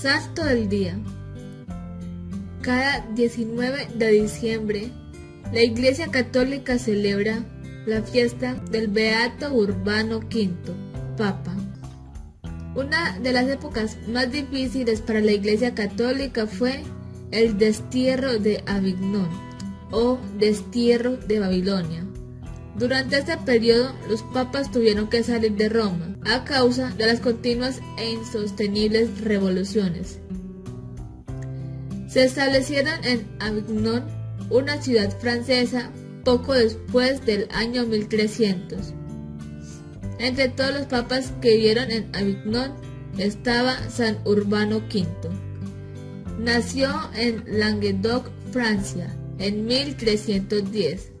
Santo del Día. Cada 19 de diciembre, la Iglesia Católica celebra la fiesta del Beato Urbano V, Papa. Una de las épocas más difíciles para la Iglesia Católica fue el destierro de Avignon o destierro de Babilonia. Durante este periodo, los papas tuvieron que salir de Roma a causa de las continuas e insostenibles revoluciones. Se establecieron en Avignon, una ciudad francesa, poco después del año 1300. Entre todos los papas que vivieron en Avignon estaba San Urbano V. Nació en Languedoc, Francia, en 1310.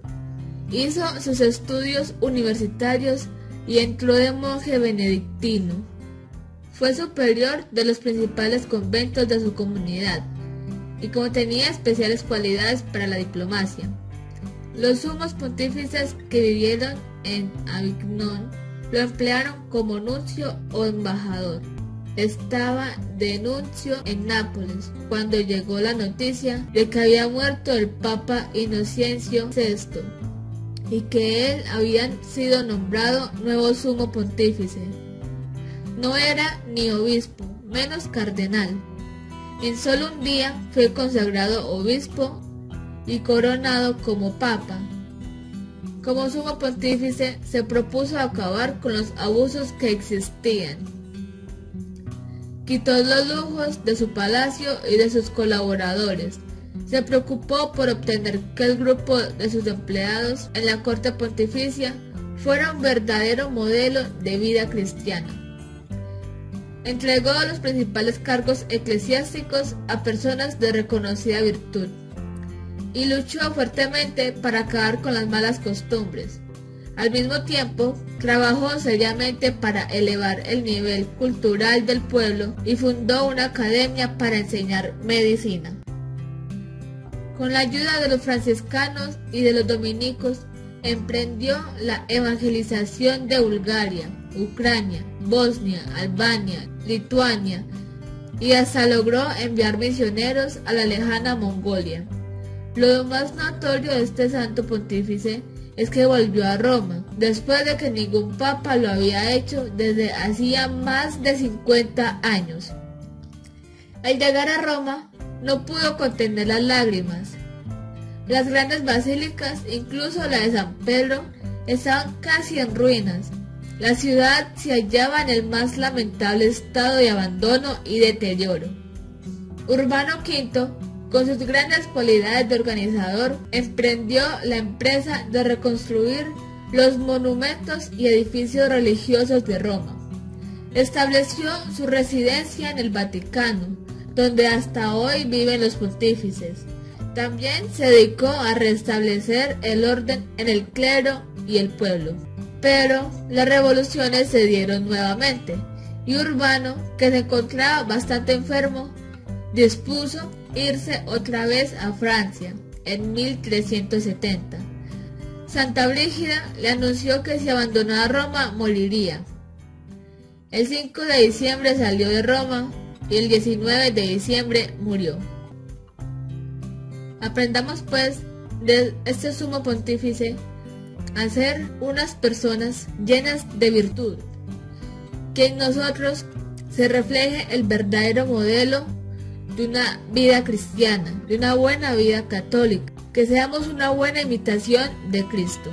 Hizo sus estudios universitarios y entró de monje benedictino. Fue superior de los principales conventos de su comunidad y como tenía especiales cualidades para la diplomacia. Los sumos pontífices que vivieron en Avignon lo emplearon como nuncio o embajador. Estaba de nuncio en Nápoles cuando llegó la noticia de que había muerto el Papa Inocencio VI y que él había sido nombrado nuevo sumo pontífice. No era ni obispo, menos cardenal. En solo un día fue consagrado obispo y coronado como papa. Como sumo pontífice se propuso acabar con los abusos que existían. Quitó los lujos de su palacio y de sus colaboradores. Se preocupó por obtener que el grupo de sus empleados en la corte pontificia fuera un verdadero modelo de vida cristiana. Entregó los principales cargos eclesiásticos a personas de reconocida virtud y luchó fuertemente para acabar con las malas costumbres. Al mismo tiempo, trabajó seriamente para elevar el nivel cultural del pueblo y fundó una academia para enseñar medicina. Con la ayuda de los franciscanos y de los dominicos, emprendió la evangelización de Bulgaria, Ucrania, Bosnia, Albania, Lituania y hasta logró enviar misioneros a la lejana Mongolia. Lo más notorio de este santo pontífice es que volvió a Roma, después de que ningún papa lo había hecho desde hacía más de 50 años. Al llegar a Roma, no pudo contener las lágrimas. Las grandes basílicas, incluso la de San Pedro, estaban casi en ruinas. La ciudad se hallaba en el más lamentable estado de abandono y deterioro. Urbano V con sus grandes cualidades de organizador, emprendió la empresa de reconstruir los monumentos y edificios religiosos de Roma. Estableció su residencia en el Vaticano, donde hasta hoy viven los pontífices. También se dedicó a restablecer el orden en el clero y el pueblo. Pero las revoluciones se dieron nuevamente y Urbano, que se encontraba bastante enfermo, dispuso irse otra vez a Francia en 1370. Santa Brígida le anunció que si abandonaba Roma moriría. El 5 de diciembre salió de Roma y el 19 de diciembre murió. Aprendamos pues de este sumo pontífice a ser unas personas llenas de virtud, que en nosotros se refleje el verdadero modelo de una vida cristiana, de una buena vida católica, que seamos una buena imitación de Cristo.